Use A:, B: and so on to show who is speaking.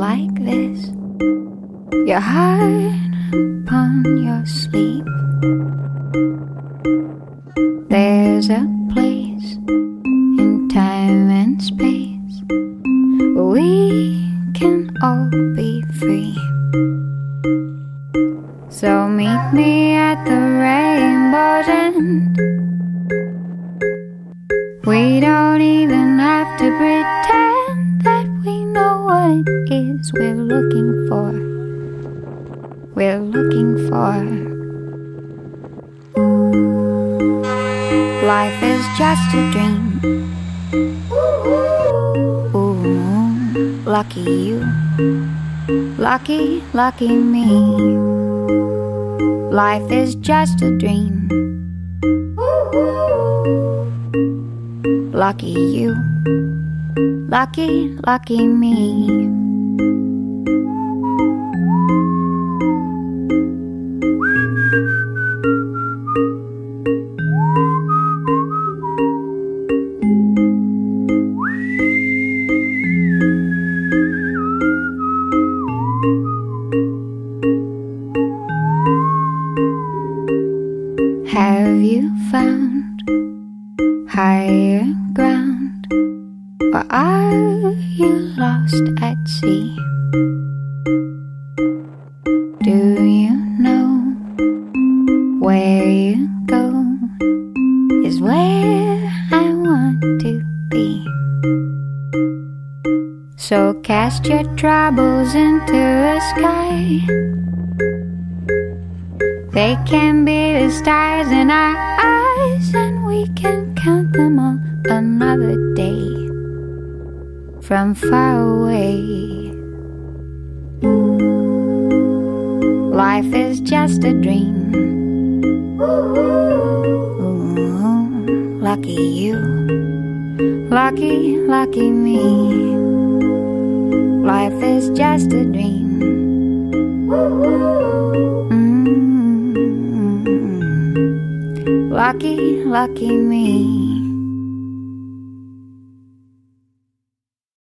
A: like this. Your heart upon your sleeve. There's a place in time and space we can all be free. So meet me at the rainbow's end. We're looking for. Life is just a dream. Ooh, lucky you. Lucky, lucky me. Life is just a dream. Lucky you. Lucky, lucky me. Have you found higher ground? Or are you lost at sea? Do you know where you go is where I want to be? So cast your troubles into the sky. They can be the stars in our eyes, and we can count them on another day from far away. Life is just a dream. Ooh, lucky you, lucky, lucky me. Life is just a dream. Mm. Lucky, lucky me.